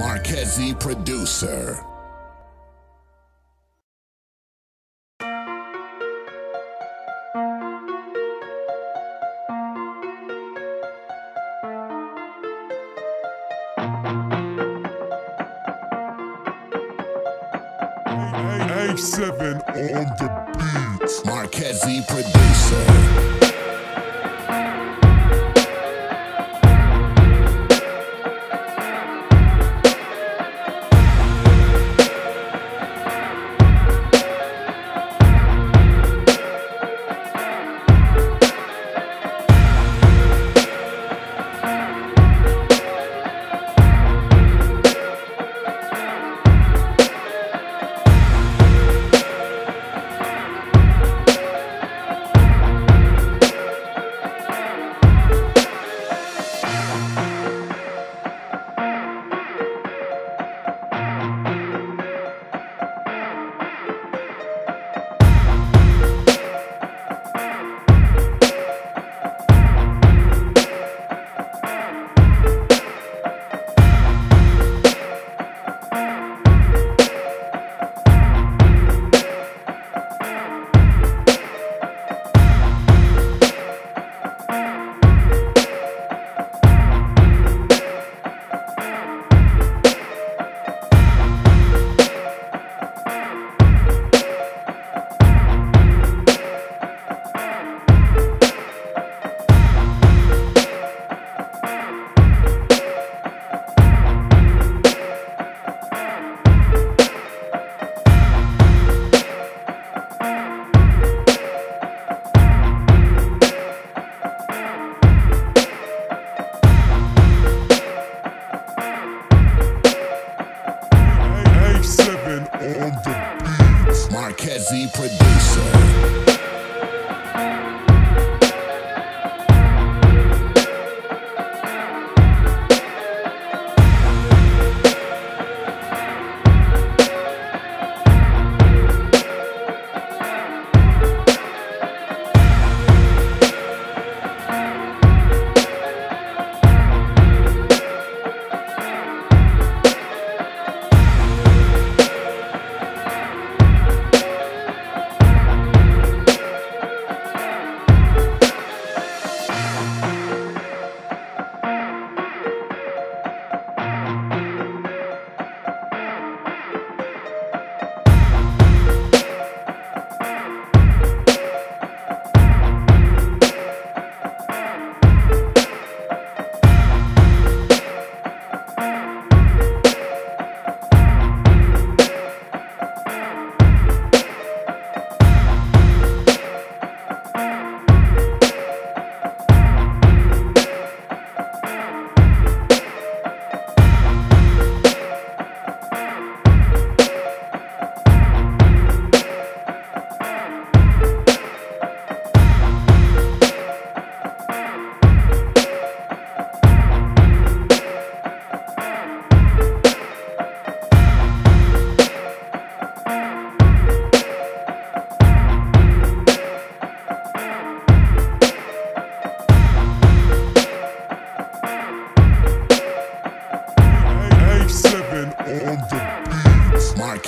Marquezzi producer. A7 on the beat. Marquezzi producer. Marquezzi producer.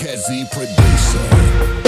Kezi producer.